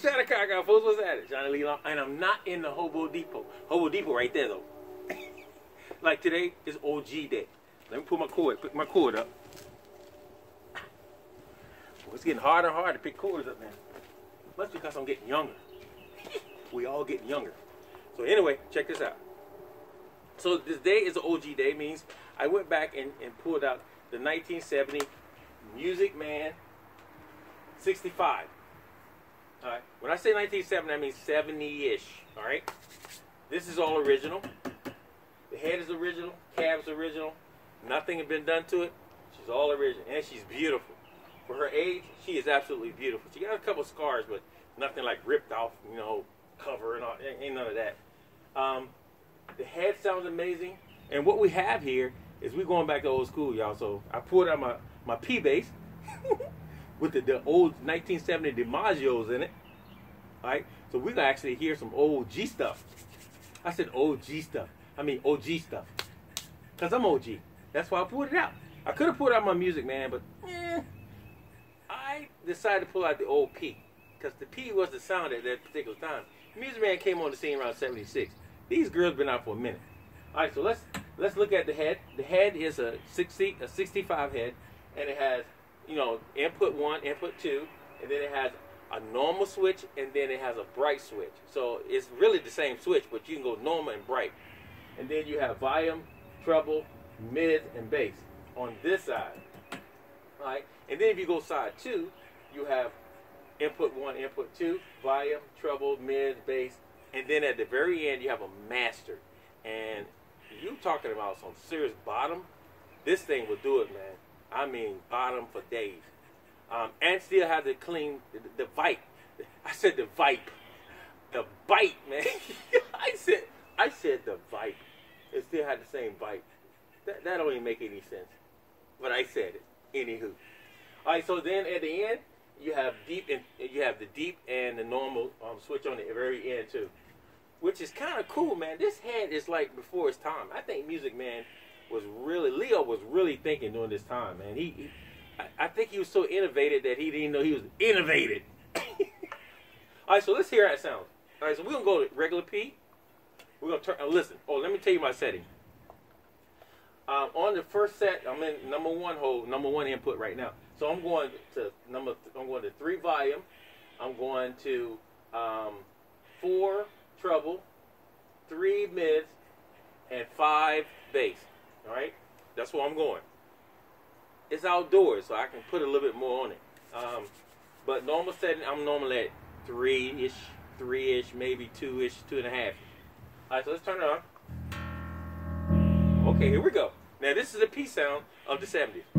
What's that, Chicago folks? What's that? Johnny Lee Long. And I'm not in the Hobo Depot. Hobo Depot right there, though. like today is OG day. Let me pull my cord, pick my cord up. Well, it's getting harder and harder to pick cords up, man. Must be because I'm getting younger. we all getting younger. So anyway, check this out. So this day is an OG day, means I went back and, and pulled out the 1970 Music Man 65. All right. When I say 1970, I mean 70-ish. All right. This is all original. The head is original. Cab's original. Nothing has been done to it. She's all original, and she's beautiful. For her age, she is absolutely beautiful. She got a couple scars, but nothing like ripped off, you know, cover and all. Ain't none of that. Um, the head sounds amazing, and what we have here is we going back to old school, y'all. So I pulled out my my P bass with the, the old 1970 DiMarzios in it. Right, so we're gonna actually hear some old G stuff. I said old G stuff. I mean OG stuff, cause I'm OG. That's why I pulled it out. I could have pulled out my Music Man, but eh, I decided to pull out the old P, cause the P was the sound at that particular time. Music Man came on the scene around '76. These girls been out for a minute. All right, so let's let's look at the head. The head is a 60, a 65 head, and it has you know input one, input two, and then it has a normal switch, and then it has a bright switch. So it's really the same switch, but you can go normal and bright. And then you have volume, treble, mid, and bass on this side. All right, and then if you go side two, you have input one, input two, volume, treble, mid, bass, and then at the very end you have a master. And you talking about some serious bottom? This thing will do it, man. I mean, bottom for days. Um, and still had to clean the, the vibe. I said the vibe, the bite, man. I said I said the vibe. It still had the same vibe. That that don't even make any sense. But I said it. Anywho. All right. So then at the end, you have deep and you have the deep and the normal um, switch on the very end too, which is kind of cool, man. This head is like before its time. I think Music Man was really Leo was really thinking during this time, man. He, he I, think he was so innovative that he didn't know he was innovated. All right, so let's hear how it sounds. All right, so we're gonna go to regular P. We're gonna turn. Uh, listen. Oh, let me tell you my setting. Um, on the first set, I'm in number one hole, number one input right now. So I'm going to number. I'm going to three volume. I'm going to um, four treble, three mids, and five bass. All right, that's where I'm going. It's outdoors, so I can put a little bit more on it. Um, but normal setting, I'm normally at three ish, three ish, maybe two ish, two and a half. All right, so let's turn it on. Okay, here we go. Now this is a P sound of the 70s.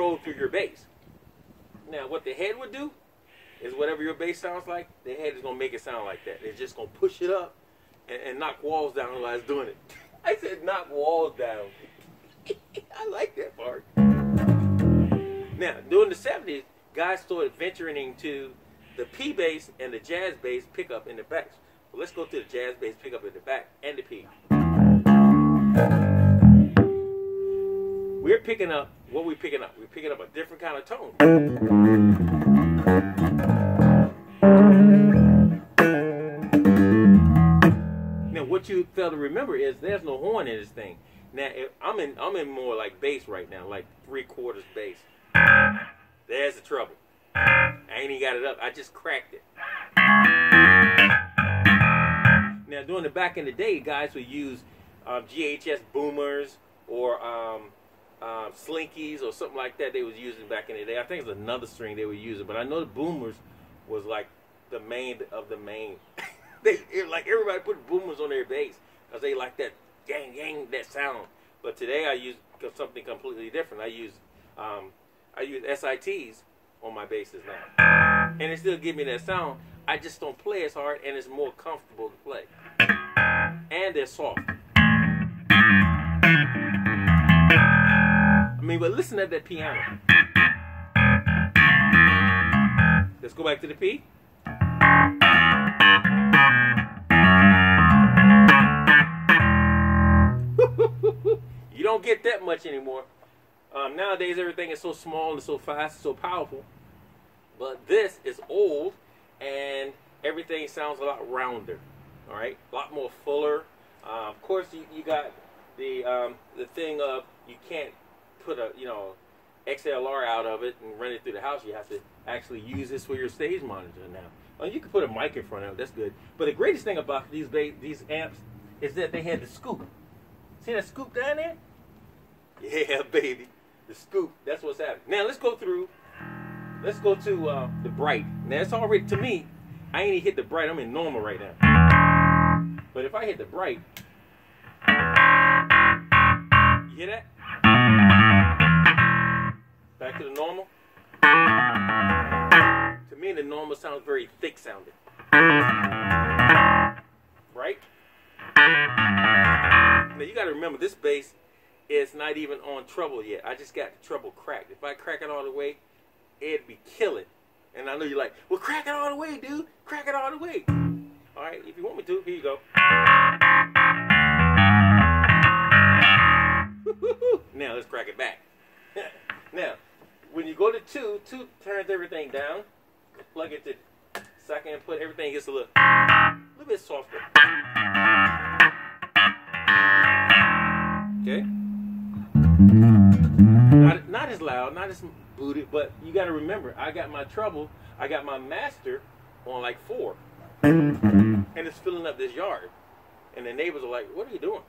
Controlled through your bass. Now, what the head would do is whatever your bass sounds like, the head is gonna make it sound like that. It's just gonna push it up and, and knock walls down while it's doing it. I said knock walls down. I like that part. Now, during the 70s, guys started venturing into the P bass and the jazz bass pickup in the back. Well, let's go to the jazz bass pickup in the back and the P. We're picking up what we picking up. We're picking up a different kind of tone. Now, what you fail to remember is there's no horn in this thing. Now, I'm in, I'm in more like bass right now, like three quarters bass. There's the trouble. I ain't even got it up. I just cracked it. Now, during the back in the day, guys would use um, GHS boomers or um, um, slinkies or something like that. They was using back in the day. I think it's another string they were using, but I know the boomers was like the main of the main. they it, like everybody put boomers on their bass because they like that gang gang that sound. But today I use something completely different. I use um, I use SITs on my basses now. And it still give me that sound. I just don't play as hard and it's more comfortable to play. And they're soft. Mean, but listen at that piano. Let's go back to the P. you don't get that much anymore. Um, nowadays, everything is so small and so fast, and so powerful. But this is old, and everything sounds a lot rounder. All right, a lot more fuller. Uh, of course, you, you got the um, the thing of you can't put a you know XLR out of it and run it through the house. You have to actually use this for your stage monitor now. Well, you can put a mic in front of it. That's good. But the greatest thing about these these amps is that they had the scoop. See that scoop down there? Yeah, baby. The scoop. That's what's happening. Now let's go through. Let's go to uh, the bright. Now it's already to me. I ain't even hit the bright. I'm in normal right now. But if I hit the bright, you hear that? Back to the normal. To me, the normal sounds very thick sounding. Right? Now you got to remember this bass is not even on treble yet. I just got the treble cracked. If I crack it all the way, it'd be killing. And I know you're like, well, crack it all the way, dude. Crack it all the way. All right, if you want me to, here you go. now let's crack it back. now, when you go to two, two turns everything down. Plug it to second and put everything gets a little, little bit softer. Okay? Not, not as loud, not as booted, but you got to remember, I got my treble, I got my master on like four. And it's filling up this yard. And the neighbors are like, what are you doing?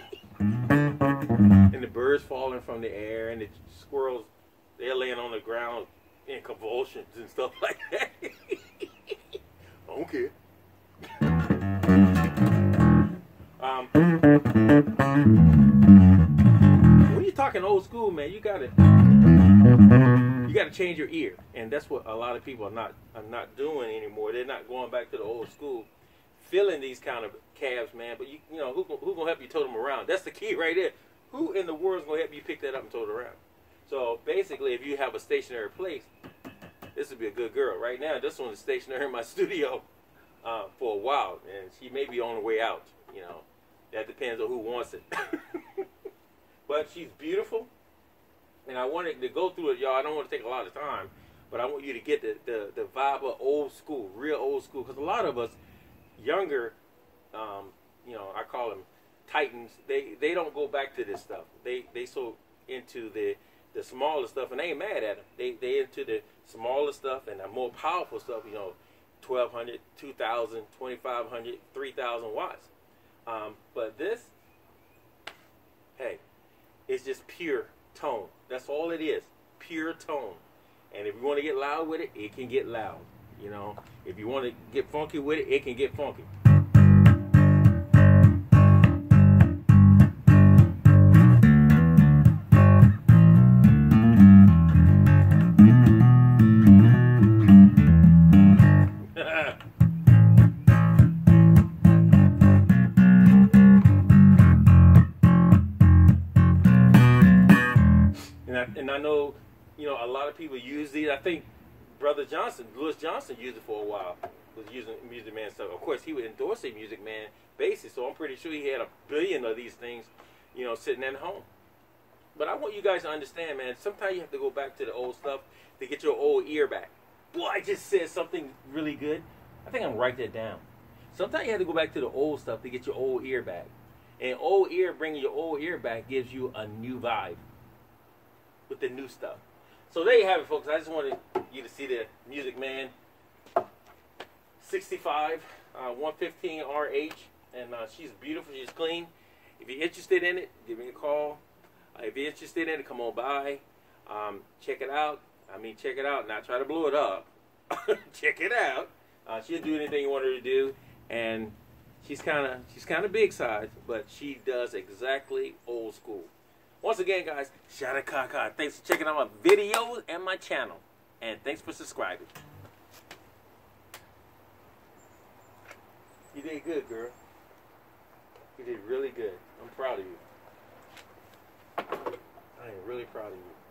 and the birds falling from the air, and the squirrels, they're laying on the ground in convulsions and stuff like that. I don't care. Um, when you're talking old school, man, you gotta you gotta change your ear, and that's what a lot of people are not are not doing anymore. They're not going back to the old school, feeling these kind of cabs, man. But you you know who who gonna help you tow them around? That's the key right there. Who in the world is gonna help you pick that up and tow it around? So basically, if you have a stationary place, this would be a good girl. Right now, this one is stationary in my studio uh, for a while, and she may be on her way out. You know, that depends on who wants it. but she's beautiful, and I wanted to go through it, y'all. I don't want to take a lot of time, but I want you to get the the, the vibe of old school, real old school, because a lot of us younger, um, you know, I call them titans. They they don't go back to this stuff. They they so into the the smaller stuff, and they ain't mad at them. They they into the smaller stuff and the more powerful stuff. You know, 1200, 2000, 2500, 3000 watts. Um, but this, hey, it's just pure tone. That's all it is, pure tone. And if you want to get loud with it, it can get loud. You know, if you want to get funky with it, it can get funky. People use these. I think Brother Johnson, Louis Johnson, used it for a while. Was using Music Man stuff. Of course, he would endorse a Music Man basis, so I'm pretty sure he had a billion of these things, you know, sitting at home. But I want you guys to understand, man. Sometimes you have to go back to the old stuff to get your old ear back. Boy, I just said something really good. I think I'm gonna write that down. Sometimes you have to go back to the old stuff to get your old ear back. And old ear, bringing your old ear back, gives you a new vibe with the new stuff. So there you have it, folks. I just wanted you to see the Music Man 65 uh, 115 RH, and uh, she's beautiful. She's clean. If you're interested in it, give me a call. Uh, if you're interested in it, come on by. Um, check it out. I mean, check it out. Not try to blow it up. check it out. Uh, she'll do anything you want her to do, and she's kind of she's kind of big size, but she does exactly old school. Once again, guys, shout out Kaka. Thanks for checking out my videos and my channel. And thanks for subscribing. You did good, girl. You did really good. I'm proud of you. I am really proud of you.